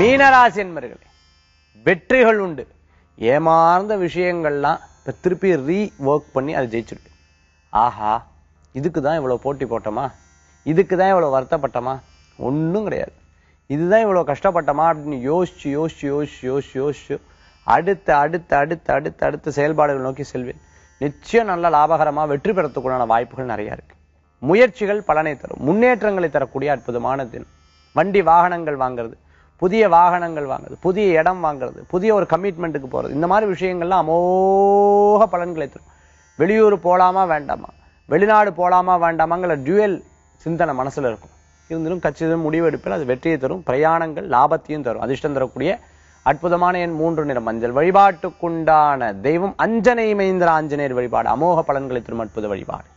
மீனராசி என்பர்களே வெற்றிகள் உண்டு. ஏமாந்த விஷயங்கள்லாம் இப்போ திருப்பி ரீ ஒர்க் பண்ணி அதை ஜெயிச்சிருக்கு. ஆஹா இதுக்கு தான் இவ்வளோ போட்டி போட்டோமா? இதுக்கு தான் இவ்வளோ வருத்தப்பட்டோமா? ஒன்றும் கிடையாது. இதுதான் இவ்வளோ கஷ்டப்பட்டோமா? அப்படின்னு யோசிச்சு யோசிச்சு யோசிச்சு யோசிச்சு யோசிச்சு அடுத்து அடுத்து அடுத்து அடுத்து அடுத்து செயல்பாடுகள் நோக்கி செல்வேன். நிச்சயம் நல்ல லாபகரமாக வெற்றி பெறத்துக்குள்ளான வாய்ப்புகள் நிறையா இருக்கு. முயற்சிகள் பலனை தரும். முன்னேற்றங்களை தரக்கூடிய அற்புதமான தினம். வண்டி வாகனங்கள் வாங்குறது. புதிய வாகனங்கள் வாங்குறது புதிய இடம் வாங்குறது புதிய ஒரு கமிட்மெண்ட்டுக்கு போகிறது இந்த மாதிரி விஷயங்கள்லாம் அமோக பலன்களை தரும். வெளியூர் போகலாமா வேண்டாமா? வெளிநாடு போகலாமா வேண்டாமாங்கிற டியூயல் சிந்தனை மனசில் இருக்கும். இருந்தாலும் கச்சிதம் முடிவெடுப்பில் அது வெற்றியை தரும் பிரயாணங்கள் லாபத்தையும் தரும் அதிர்ஷ்டம் தரக்கூடிய அற்புதமான என் மூன்று நிற மஞ்சள். வழிபாட்டுக்குண்டான தெய்வம் அஞ்சனை மைந்திர ஆஞ்சநேயர் வழிபாடு அமோக பலன்களை தரும் அற்புத வழிபாடு.